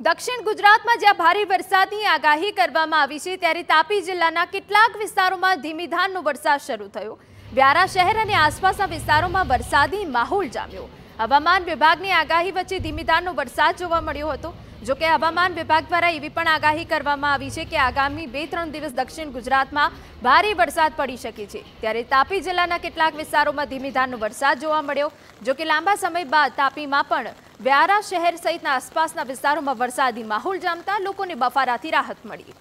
દક્ષિણ ગુજરાતમાં જ્યાં ભારે વરસાદની આગાહી કરવામાં આવી છે, ત્યારે તાપી જિલ્લાના કેટલાક વિસ્તારોમાં ધીમી ધારનો વરસાદ શરૂ થયો. વ્યારા શહેર અને આસપાસના વિસ્તારોમાં વરસાદી માહોલ જામ્યો. હવામાન વિભાગની આગાહી વચ્ચે ધીમી ધારનો વરસાદ જોવા મળ્યો હતો. જોકે હવામાન વિભાગ દ્વારા એવી પણ આગાહી કરવામાં આવી છે કે આગામી બે ત્રણ દિવસ દક્ષિણ ગુજરાતમાં ભારે વરસાદ પડી શકે છે. ત્યારે તાપી જિલ્લાના કેટલાક વિસ્તારોમાં ધીમી ધારનો વરસાદ જોવા મળ્યો. જોકે લાંબા સમય બાદ તાપીમાં પણ વ્યારા શહેર સહિતના આસપાસના વિસ્તારોમાં વરસાદી માહોલ જામતા લોકોને બફારાથી રાહત મળી.